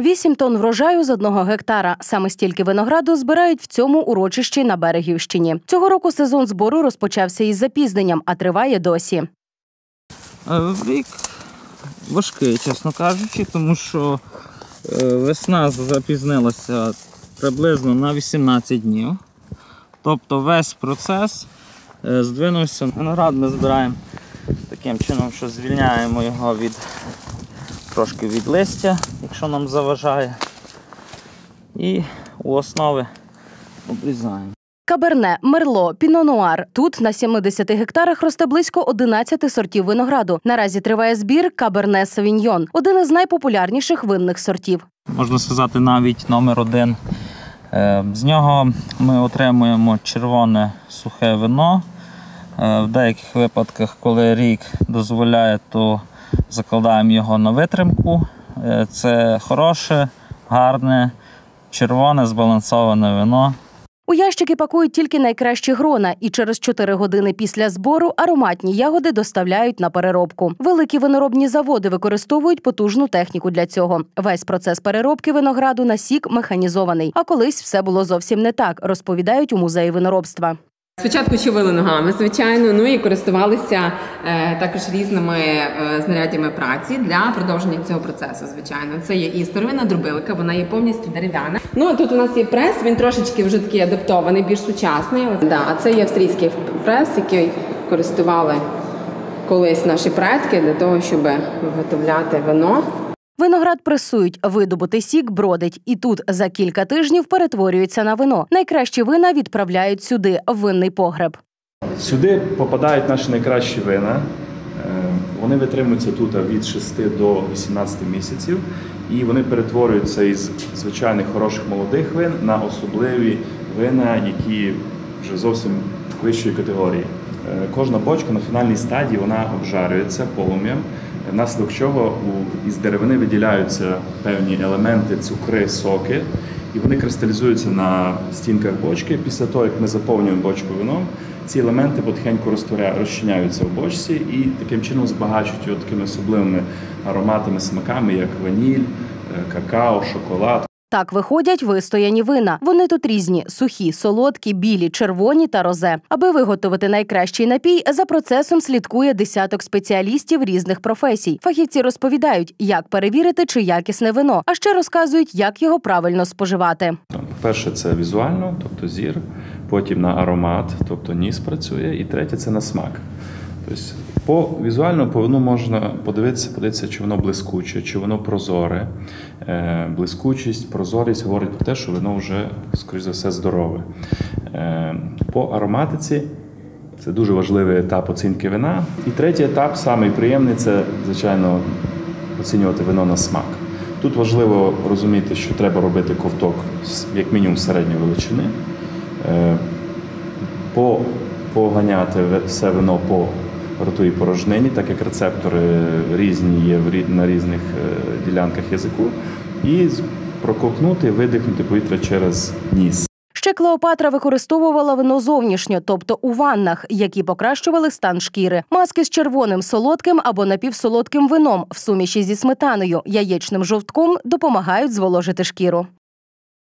Вісім тонн врожаю з одного гектара. Саме стільки винограду збирають в цьому урочищі на Берегівщині. Цього року сезон збору розпочався із запізненням, а триває досі. Е, Рік важкий, чесно кажучи, тому що е, весна запізнилася приблизно на 18 днів. Тобто весь процес е, здвинувся. Виноград ми збираємо таким чином, що звільняємо його від трошки від листя, якщо нам заважає. І у основи обрізаємо. Каберне, мерло, пінонуар. Тут на 70 гектарах росте близько 11 сортів винограду. Наразі триває збір каберне савіньйон, один із найпопулярніших винних сортів. можна сказати, навіть номер один. Е, З нього ми отримуємо червоне сухе вино. Е, В деяких випадках, коли рік дозволяє, то закладаємо його на витримку. Е, Це хороше, гарне, червоне, збалансоване вино. У ящики пакують тільки найкращі грона, і через 4 години після збору ароматні ягоди доставляють на переробку. Великі виноробні заводи використовують потужну техніку для цього. Весь процес переробки винограду на сік механізований. А колись все було зовсім не так, розповідають у музеї виноробства. Спочатку човили ногами, звичайно, ну і користувалися е, також різними е, знаряддями праці для продовження цього процесу. Звичайно, це є і старовина дробилка, вона є повністю дерев'яна. Ну а тут у нас є прес, він трошечки вже такий адаптований, більш сучасний. Да, а це є австрійський прес, який користували колись наші предки для того, щоб виготовляти вино. Виноград пресують, видобутий сік бродить, і тут за кілька тижнів перетворюється на вино. Найкращі вина відправляють сюди, в винний погреб. Сюди попадають наші найкращі вина. Е, Вони витримуються тут від 6 до 18 місяців, і вони перетворюються із звичайних хороших молодих вин на особливі вина, які вже зовсім вищої категорії. Е, Кожна бочка на фінальній стадії вона обжарюється полум'ям, внаслідок чого із деревини виділяються певні елементи, цукри, соки, і вони кристалізуються на стінках бочки. Після того, як ми заповнюємо бочку вином, ці елементи потихеньку розчиняються в бочці і таким чином збагачують його такими особливими ароматами, смаками, як ваніль, е, какао, шоколад. Так виходять вистояні вина. Вони тут різні: сухі, солодкі, білі, червоні та розе. Аби виготовити найкращий напій, за процесом слідкує десяток спеціалістів різних професій. Фахівці розповідають, як перевірити, чи якісне вино, а ще розказують, як його правильно споживати. Перше це візуально, тобто зір, потім на аромат, тобто ніс працює, і третє це на смак. Тобто по візуально по вину можна подивитися, подивитися, чи воно блискуче, чи воно прозоре. Е, блискучість, прозорість говорить про те, що воно вже, скоріш за все, здорове. Е, по ароматиці це дуже важливий етап оцінки вина. І третій етап, самий приємний, це, звичайно, оцінювати вино на смак. Тут важливо розуміти, що треба робити ковток як мінімум середньої величини, Е, по- поганяти все вино по ротовій порожнині, так як рецептори різні є на різних е, ділянках язику, і проковтнути, видихнути повітря через ніс. Ще Клеопатра використовувала вино зовнішньо, тобто у ваннах, які покращували стан шкіри. Маски з червоним солодким або напівсолодким вином в суміші зі сметаною, яєчним жовтком допомагають зволожити шкіру.